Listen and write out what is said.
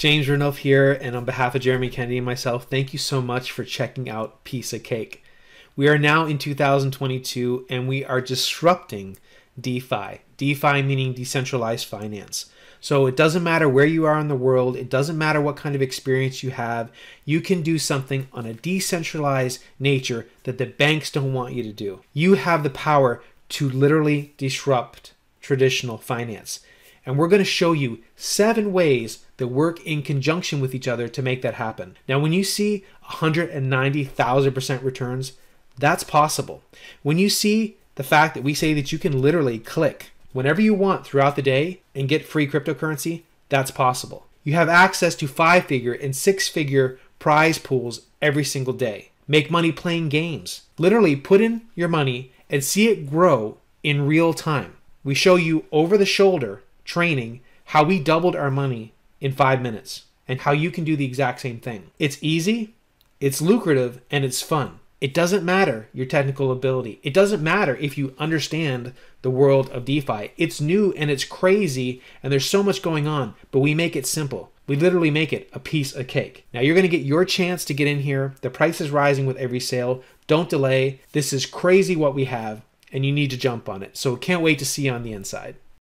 James Renouf here, and on behalf of Jeremy Kennedy and myself, thank you so much for checking out Piece of Cake. We are now in 2022 and we are disrupting DeFi. DeFi meaning decentralized finance. So it doesn't matter where you are in the world, it doesn't matter what kind of experience you have, you can do something on a decentralized nature that the banks don't want you to do. You have the power to literally disrupt traditional finance. And we're going to show you seven ways that work in conjunction with each other to make that happen. Now, when you see 190,000% returns, that's possible. When you see the fact that we say that you can literally click whenever you want throughout the day and get free cryptocurrency, that's possible. You have access to five figure and six figure prize pools every single day. Make money playing games. Literally put in your money and see it grow in real time. We show you over the shoulder training how we doubled our money in five minutes and how you can do the exact same thing. It's easy, it's lucrative, and it's fun. It doesn't matter your technical ability. It doesn't matter if you understand the world of DeFi. It's new and it's crazy and there's so much going on, but we make it simple. We literally make it a piece of cake. Now you're going to get your chance to get in here. The price is rising with every sale. Don't delay. This is crazy what we have and you need to jump on it. So can't wait to see you on the inside.